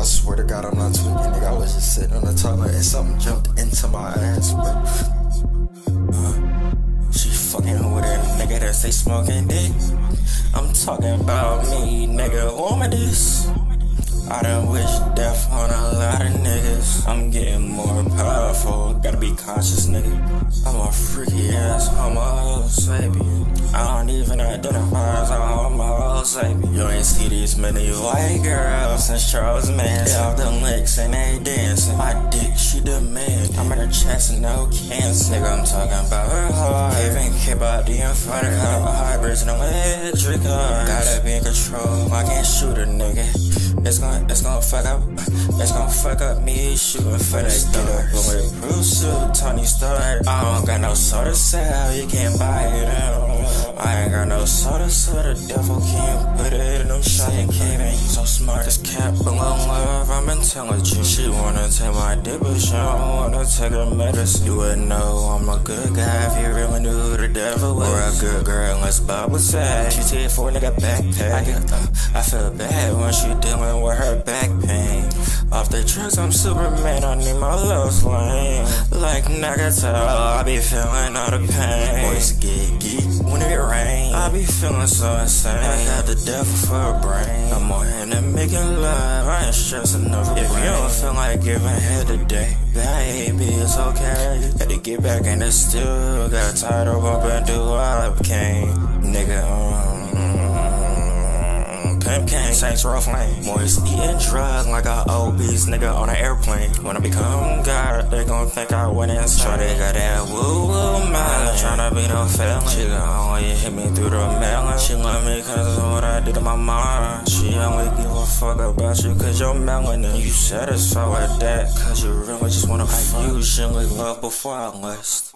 I swear to God, I'm not tweaking, nigga. I was just sitting on the toilet and something jumped into my ass, bro. Uh, she fucking with a nigga that say smoking dick. I'm talking about me, nigga. Me this? I done wish death on a lot of niggas. I'm getting more powerful, gotta be conscious, nigga. I'm a freaky ass homo sapien. I don't even identify a homo sapien. You ain't see these many white girls since Charles Manson. They off the licks and they dancing. My dick, she demand. I'm in her chest and no cancer. Nigga, I'm talking about her heart. Even care about the infinite hybrids and electric car. Gotta be in control. I can't shoot a nigga. It's gonna, it's gonna fuck up, it's gonna fuck up me shooting for the stars. But with a Bruce suit, Tony Stark, I don't got no soda sell, you can't buy it out. I ain't got no soda, so the devil can't them shopping cave. so smart, this cat below love, I'm intelligent. She wanna take my dick, but she don't wanna take her medicine. You would know I'm a good guy if you really knew the devil was. Or a good girl, Bob was sad. She take for nigga backpack. I, get, uh, I feel bad when she dealing with her back pain. Off the drugs, I'm Superman, I need my Lois Lane. Like Nagato, I be feeling all the pain. Boys get geek when it rain. I be feeling so insane. I got the devil for a brain. I'm more into making love, I ain't stressing over If brain. you don't feel like giving head today, baby, it's okay. Had to get back in the still. Got tired of bumping do I became. Nigga, King, Saints Rough Lane. Moist eating drugs like a obese nigga on an airplane. When I become God, they gon' think I went insane. They got that woo woo man. Tryna be no felon. She gon' only hit me through the melon. She love me cause of what I did to my mom. She only give a fuck about you cause you're melanin. You satisfied with that cause you really just wanna fight you. She only love before I list.